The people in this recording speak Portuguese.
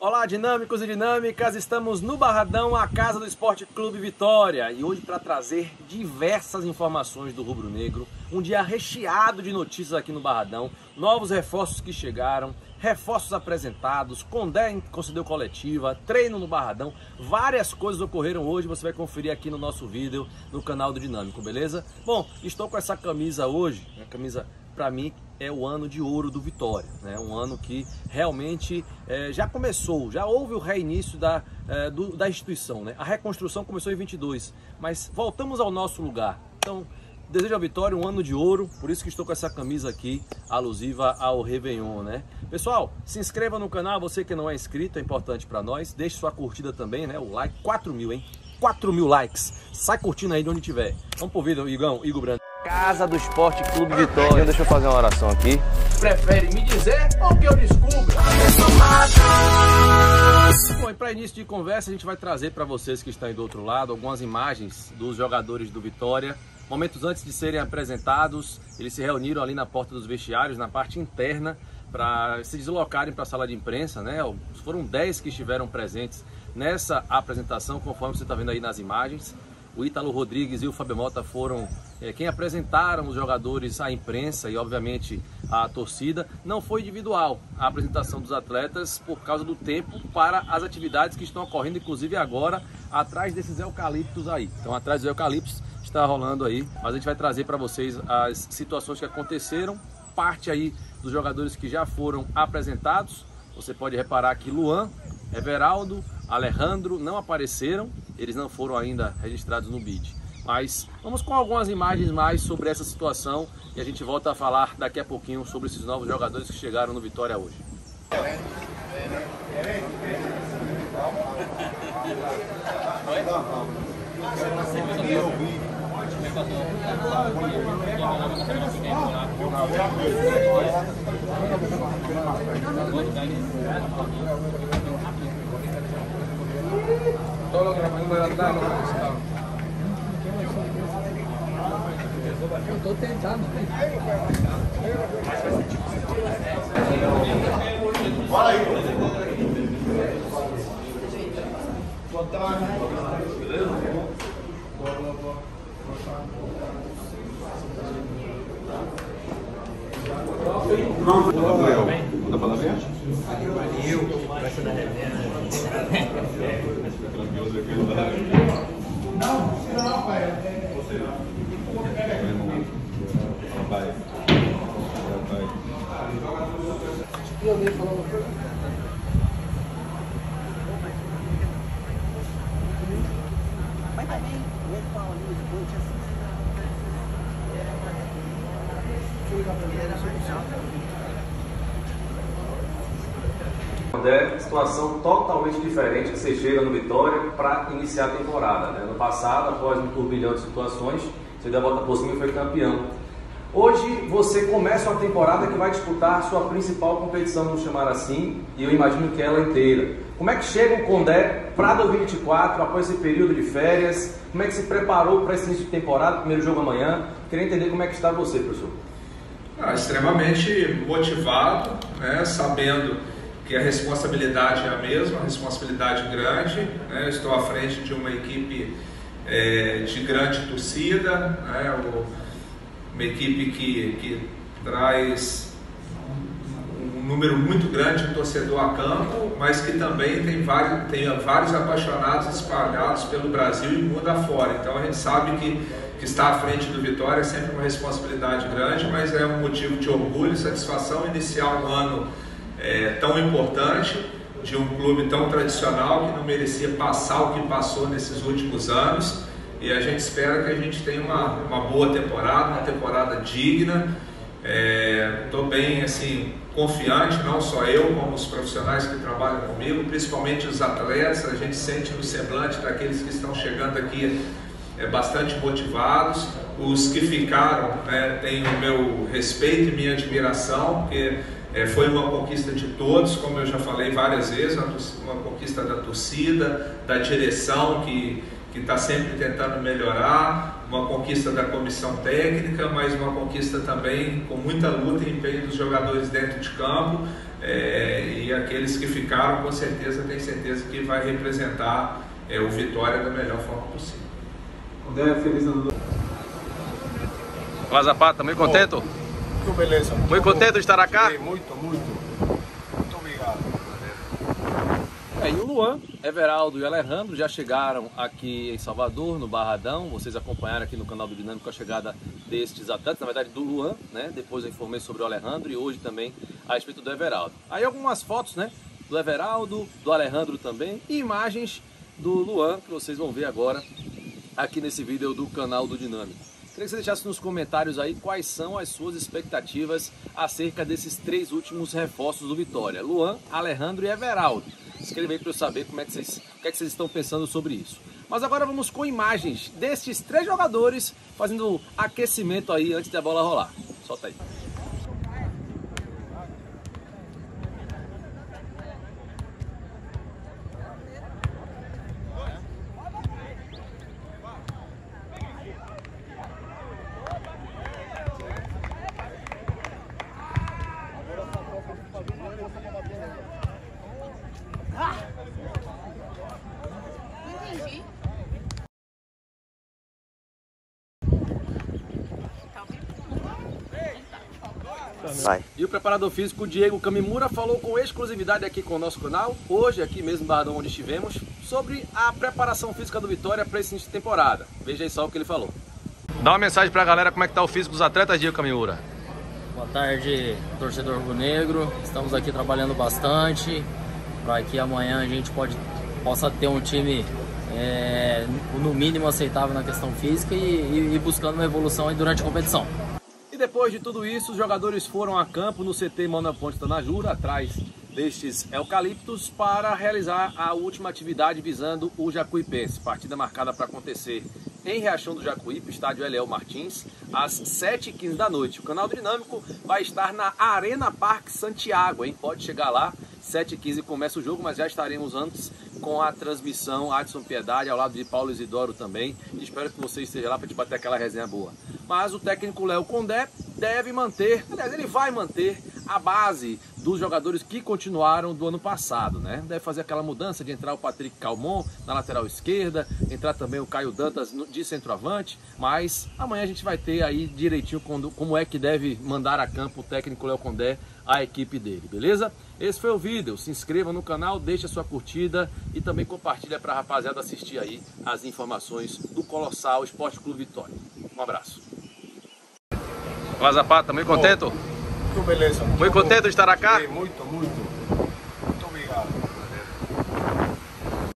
Olá, dinâmicos e dinâmicas, estamos no Barradão, a casa do Esporte Clube Vitória, e hoje para trazer diversas informações do Rubro Negro, um dia recheado de notícias aqui no Barradão, novos reforços que chegaram, reforços apresentados, Condé concedeu coletiva, treino no Barradão, várias coisas ocorreram hoje, você vai conferir aqui no nosso vídeo no canal do Dinâmico, beleza? Bom, estou com essa camisa hoje, a camisa para mim é o ano de ouro do Vitória, né? um ano que realmente é, já começou, já houve o reinício da, é, do, da instituição. Né? A reconstrução começou em 22, mas voltamos ao nosso lugar. Então, desejo a Vitória um ano de ouro, por isso que estou com essa camisa aqui, alusiva ao Réveillon. Né? Pessoal, se inscreva no canal, você que não é inscrito, é importante para nós. Deixe sua curtida também, né? o like, 4 mil, hein? 4 mil likes. Sai curtindo aí de onde tiver. Vamos pro vídeo, Igão, Igor Branco. Casa do Esporte Clube Vitória. Deixa eu fazer uma oração aqui. Prefere me dizer ou que eu descubra? Bom, e para início de conversa, a gente vai trazer para vocês que estão aí do outro lado algumas imagens dos jogadores do Vitória. Momentos antes de serem apresentados, eles se reuniram ali na porta dos vestiários, na parte interna, para se deslocarem para a sala de imprensa, né? Foram 10 que estiveram presentes nessa apresentação, conforme você está vendo aí nas imagens. O Ítalo Rodrigues e o Fábio Mota foram quem apresentaram os jogadores à imprensa e, obviamente, à torcida. Não foi individual a apresentação dos atletas por causa do tempo para as atividades que estão ocorrendo, inclusive agora, atrás desses eucaliptos aí. Então, atrás dos eucaliptos está rolando aí, mas a gente vai trazer para vocês as situações que aconteceram, parte aí dos jogadores que já foram apresentados. Você pode reparar que Luan, Everaldo, Alejandro não apareceram, eles não foram ainda registrados no BID. Mas vamos com algumas imagens mais sobre essa situação e a gente volta a falar daqui a pouquinho sobre esses novos jogadores que chegaram no Vitória hoje. Todo lo que nos podemos adelantar lo necesitamos. Eu estou tentando. Fala aí. Boa tarde. Beleza? Boa, boa, boa. Não, Gabriel. Manda pra lá? Valeu. Ser da resenha. Não, não, pai. Você Falou uma coisa? Mas também, ele fala ali, depois assim. Deixa eu ligar pra ele, é situação totalmente diferente que você chega no Vitória para iniciar a temporada. Né? No passado, após um turbilhão de situações, você deu a volta por cima e foi campeão. Hoje você começa uma temporada que vai disputar a sua principal competição, vamos chamar assim, e eu imagino que ela inteira. Como é que chega o Condé para 2024, após esse período de férias? Como é que se preparou para esse início de temporada, primeiro jogo amanhã? Queria entender como é que está você, professor. Ah, extremamente motivado, né, sabendo que a responsabilidade é a mesma, uma responsabilidade grande. Né? Estou à frente de uma equipe é, de grande torcida, né? Uma equipe que, que traz um número muito grande de torcedor a campo, mas que também tem vários, tem vários apaixonados espalhados pelo Brasil e mundo afora. Então a gente sabe que, que estar à frente do Vitória é sempre uma responsabilidade grande, mas é um motivo de orgulho e satisfação iniciar um ano é, tão importante de um clube tão tradicional que não merecia passar o que passou nesses últimos anos. E a gente espera que a gente tenha uma, uma boa temporada, uma temporada digna. Estou é, bem assim confiante, não só eu, como os profissionais que trabalham comigo, principalmente os atletas. A gente sente no semblante daqueles que estão chegando aqui é, bastante motivados. Os que ficaram né, têm o meu respeito e minha admiração, porque é, foi uma conquista de todos, como eu já falei várias vezes, uma, uma conquista da torcida, da direção que, que está sempre tentando melhorar, uma conquista da comissão técnica, mas uma conquista também com muita luta e empenho dos jogadores dentro de campo. É, e aqueles que ficaram, com certeza, tem certeza que vai representar é, o Vitória da melhor forma possível. André, feliz ano novo. Fala Zapata, muito contente? Muito beleza. Muito contente de estar muito, muito. Muito obrigado. É, e o Luan, Everaldo e Alejandro já chegaram aqui em Salvador, no Barradão. Vocês acompanharam aqui no canal do Dinâmico a chegada destes atletas, na verdade do Luan, né? Depois eu informei sobre o Alejandro e hoje também a respeito do Everaldo. Aí algumas fotos, né? Do Everaldo, do Alejandro também e imagens do Luan que vocês vão ver agora aqui nesse vídeo do canal do Dinâmico. Queria que você deixasse nos comentários aí quais são as suas expectativas acerca desses três últimos reforços do Vitória: Luan, Alejandro e Everaldo. Escreva aí para eu saber como é que vocês, o que, é que vocês estão pensando sobre isso. Mas agora vamos com imagens destes três jogadores fazendo aquecimento aí antes da bola rolar. Solta aí. Vai. E o preparador físico Diego Camimura falou com exclusividade aqui com o nosso canal, hoje aqui mesmo no Barradão onde estivemos, sobre a preparação física do Vitória para esse início de temporada. Veja aí só o que ele falou. Dá uma mensagem para a galera como é que tá o físico dos atletas, Diego Camimura. Boa tarde, torcedor rubro-negro. Estamos aqui trabalhando bastante para que amanhã a gente pode, possa ter um time é, no mínimo aceitável na questão física e, e, e buscando uma evolução aí durante a competição. E depois de tudo isso, os jogadores foram a campo no CT Manoel Ponte Tanajura, atrás destes eucaliptos, para realizar a última atividade visando o Jacuipense. Partida marcada para acontecer em Riachão do Jacuípe, estádio Eliel Martins, às 7h15 da noite. O canal Dinâmico vai estar na Arena Parque Santiago, hein? Pode chegar lá, 7h15 começa o jogo, mas já estaremos antes com a transmissão Adson Piedade, ao lado de Paulo Isidoro também. Espero que você esteja lá para te bater aquela resenha boa. Mas o técnico Léo Condé deve manter, aliás, ele vai manter a base dos jogadores que continuaram do ano passado, né? Deve fazer aquela mudança de entrar o Patrick Calmon na lateral esquerda, entrar também o Caio Dantas de centroavante, mas amanhã a gente vai ter aí direitinho como é que deve mandar a campo o técnico Léo Condé a equipe dele, beleza? Esse foi o vídeo, se inscreva no canal, deixe a sua curtida e também compartilha para a rapaziada assistir aí as informações do Colossal Esporte Clube Vitória. Um abraço. Zapata, muito contente? Muito beleza. Muito contente de estar? Sim, muito, muito.